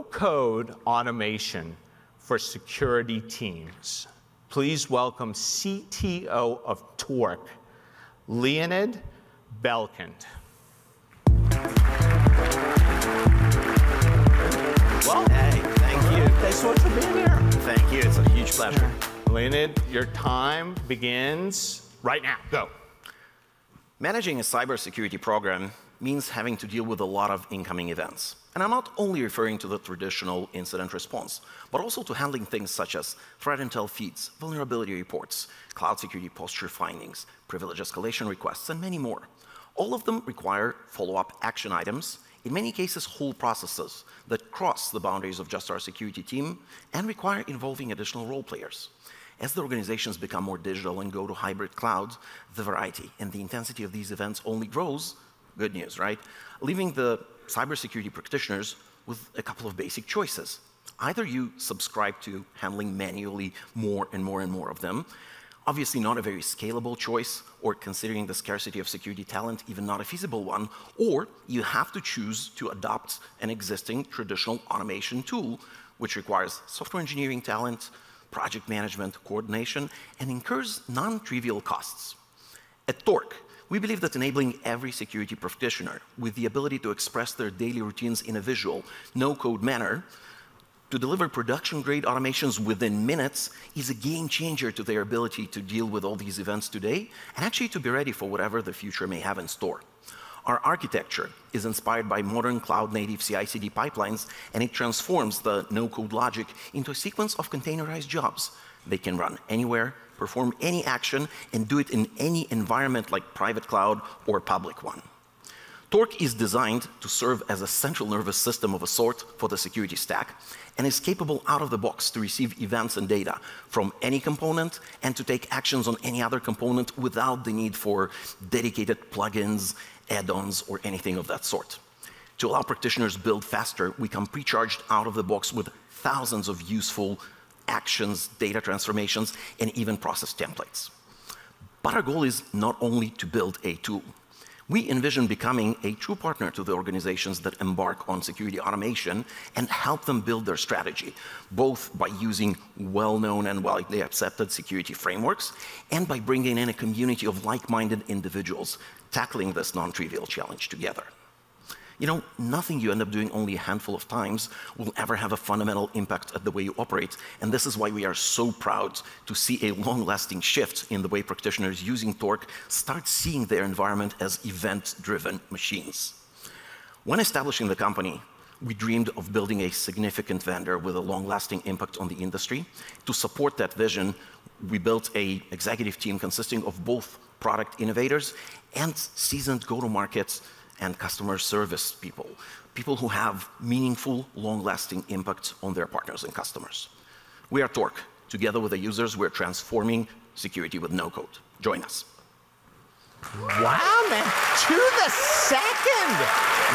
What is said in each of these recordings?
no-code automation for security teams. Please welcome CTO of Torq, Leonid Belkind. Well, hey, thank you. Thanks so much for being here. Thank you. It's a huge pleasure. Leonid, your time begins right now. Go. Managing a cybersecurity program means having to deal with a lot of incoming events. And I'm not only referring to the traditional incident response, but also to handling things such as threat intel feeds, vulnerability reports, cloud security posture findings, privilege escalation requests, and many more. All of them require follow-up action items, in many cases whole processes that cross the boundaries of just our security team and require involving additional role players. As the organizations become more digital and go to hybrid clouds, the variety and the intensity of these events only grows. Good news, right? Leaving the cybersecurity practitioners with a couple of basic choices. Either you subscribe to handling manually more and more and more of them, obviously not a very scalable choice, or considering the scarcity of security talent, even not a feasible one, or you have to choose to adopt an existing traditional automation tool, which requires software engineering talent, project management, coordination, and incurs non-trivial costs. At Torq, we believe that enabling every security practitioner with the ability to express their daily routines in a visual, no-code manner to deliver production-grade automations within minutes is a game changer to their ability to deal with all these events today and actually to be ready for whatever the future may have in store. Our architecture is inspired by modern cloud-native CI/CD pipelines, and it transforms the no-code logic into a sequence of containerized jobs. They can run anywhere, perform any action, and do it in any environment like private cloud or public one. Torq is designed to serve as a central nervous system of a sort for the security stack and is capable out of the box to receive events and data from any component and to take actions on any other component without the need for dedicated plugins add-ons, or anything of that sort. To allow practitioners build faster, we come pre-charged out of the box with thousands of useful actions, data transformations, and even process templates. But our goal is not only to build a tool. We envision becoming a true partner to the organizations that embark on security automation and help them build their strategy, both by using well-known and widely accepted security frameworks and by bringing in a community of like-minded individuals tackling this non-trivial challenge together. You know, nothing you end up doing only a handful of times will ever have a fundamental impact at the way you operate, and this is why we are so proud to see a long-lasting shift in the way practitioners using Torq start seeing their environment as event-driven machines. When establishing the company, we dreamed of building a significant vendor with a long-lasting impact on the industry. To support that vision, we built a executive team consisting of both product innovators and seasoned go-to-markets and customer service people, people who have meaningful, long-lasting impact on their partners and customers. We are Torq. Together with the users, we're transforming security with no code. Join us. Wow, man. To the second.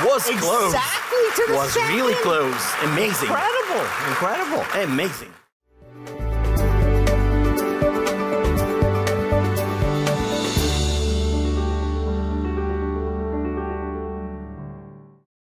Was close. Exactly to the Was second. really close. Amazing. Incredible. Incredible. Amazing.